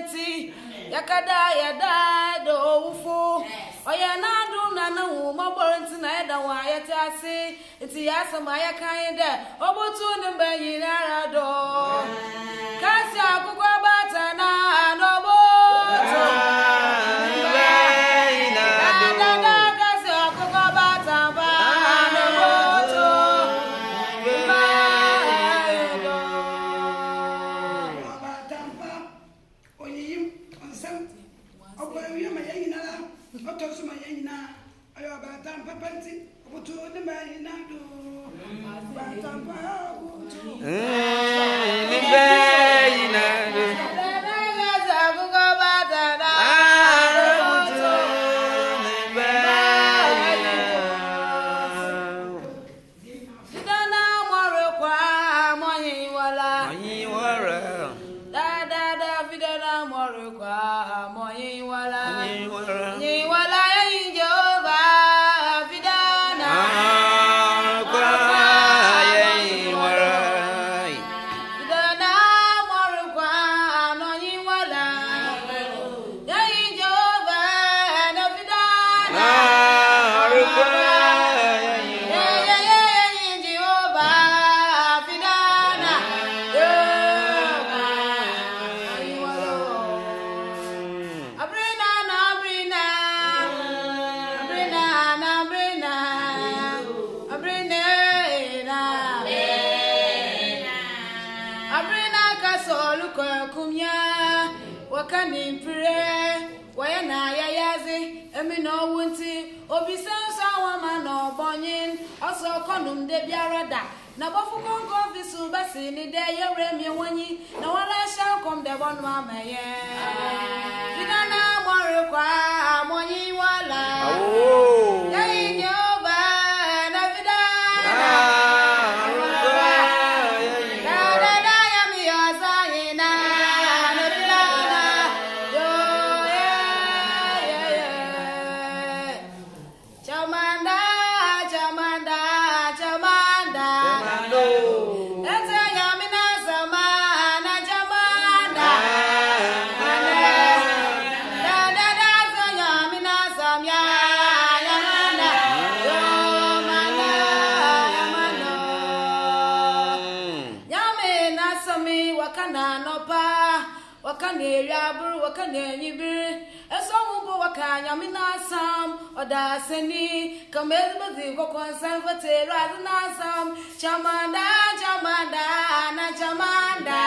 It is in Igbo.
nti yakada yada da owufo ɔyɛ n'adu na wo mɔbɔrɔ na yɛda wɔn a yɛte ase nti ya a yɛka yi dɛ ɔbɛtu ne mbɛ na dɔ kasi akokɔ. I so ma yɛn nyinaa ɔyɛ papa do ọka na ipire wee na ya yazi emi na ọwụ ntị obi se nsọ anwa ma na ọgbọnyi ọsọ ọkọnum debiara da na gbafukonko visu basi ni de yere mi wonyi na wala shankom de bọnụ ama ya asami waka na anọpa waka na eri abụrụ waka na enyibiri ese ọnwụ bụ waka anyami na asam ọdaseni kama ezigbezi gwakwa nsam fetere adị na asam chamanda chamanda na chamanda